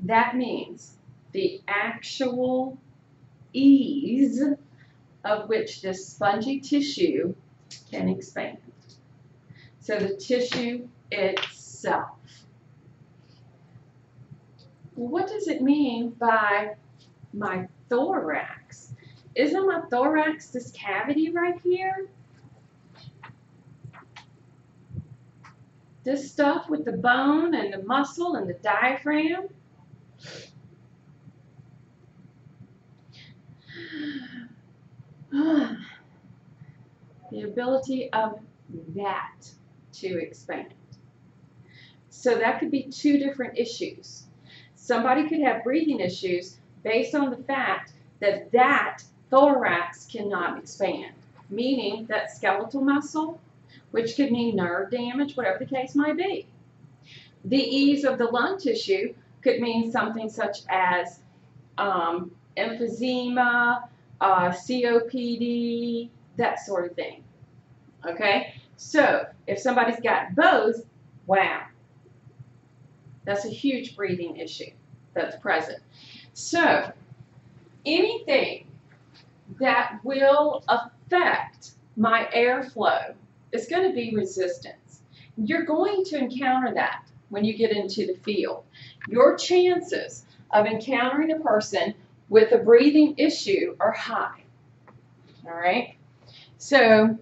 That means the actual ease of which this spongy tissue can expand. So the tissue itself. What does it mean by my thorax? Isn't my thorax this cavity right here? This stuff with the bone and the muscle and the diaphragm? the ability of that to expand. So that could be two different issues. Somebody could have breathing issues based on the fact that that thorax cannot expand, meaning that skeletal muscle, which could mean nerve damage, whatever the case might be. The ease of the lung tissue could mean something such as um, emphysema, uh, COPD, that sort of thing. Okay? So, if somebody's got both, wow. That's a huge breathing issue that's present. So, anything that will affect my airflow is going to be resistance. You're going to encounter that when you get into the field. Your chances of encountering a person with a breathing issue are high. All right? So,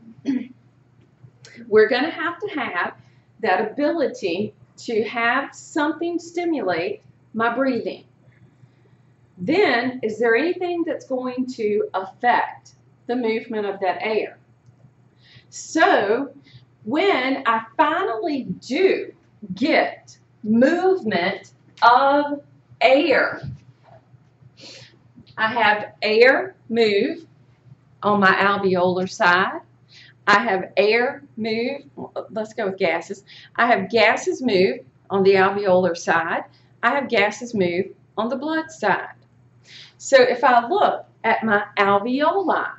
we're going to have to have that ability to have something stimulate my breathing. Then, is there anything that's going to affect the movement of that air? So, when I finally do get movement of air, I have air move on my alveolar side. I have air move, let's go with gases. I have gases move on the alveolar side. I have gases move on the blood side. So if I look at my alveoli,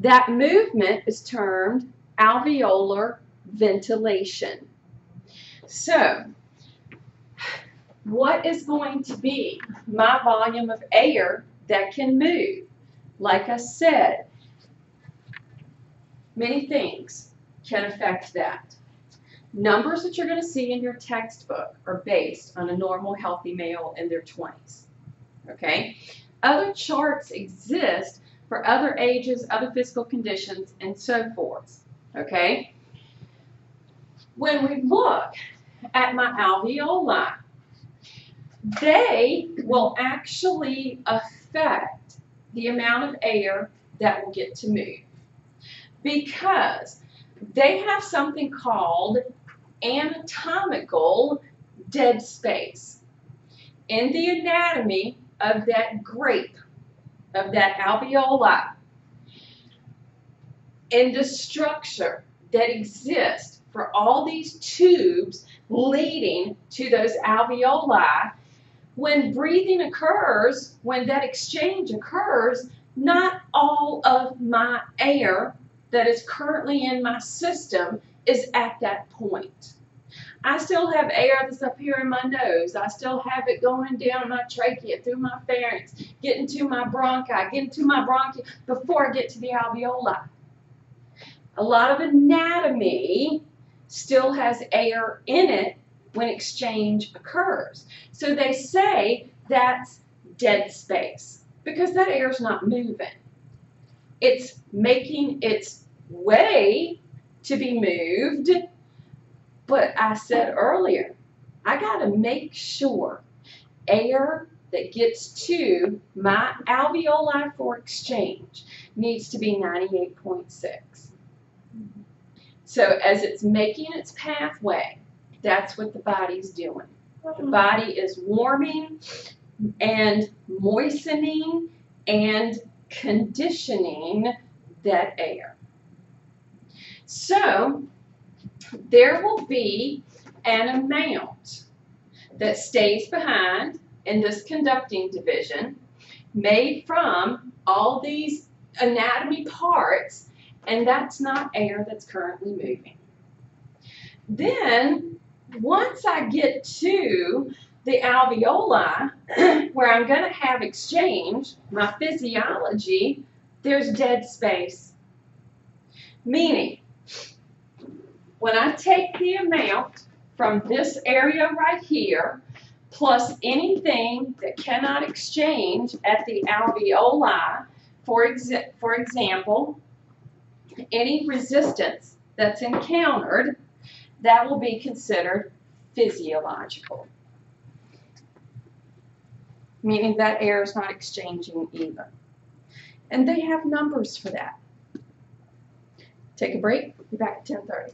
that movement is termed alveolar ventilation. So, what is going to be my volume of air that can move? Like I said, many things can affect that. Numbers that you're going to see in your textbook are based on a normal healthy male in their 20s. Okay? Other charts exist for other ages, other physical conditions, and so forth. Okay? When we look at my alveoli, they will actually affect the amount of air that will get to move because they have something called anatomical dead space. In the anatomy of that grape, of that alveoli, and the structure that exists for all these tubes leading to those alveoli, when breathing occurs, when that exchange occurs, not all of my air that is currently in my system is at that point. I still have air that's up here in my nose. I still have it going down my trachea, through my pharynx, getting to my bronchi, getting to my bronchi before I get to the alveoli. A lot of anatomy still has air in it when exchange occurs. So they say that's dead space because that air is not moving. It's making its way to be moved. But I said earlier, I got to make sure air that gets to my alveoli for exchange needs to be 98.6. So as it's making its pathway, that's what the body's doing. The mm-hmm. body is warming and moistening and conditioning that air. So there will be an amount that stays behind in this conducting division made from all these anatomy parts and that's not air that's currently moving. Then once I get to the alveoli, where I'm going to have exchange, my physiology, there's dead space. Meaning, when I take the amount from this area right here, plus anything that cannot exchange at the alveoli, for, exa- for example, any resistance that's encountered, that will be considered physiological. Meaning that air is not exchanging either. And they have numbers for that. Take a break. Be back at 10:30.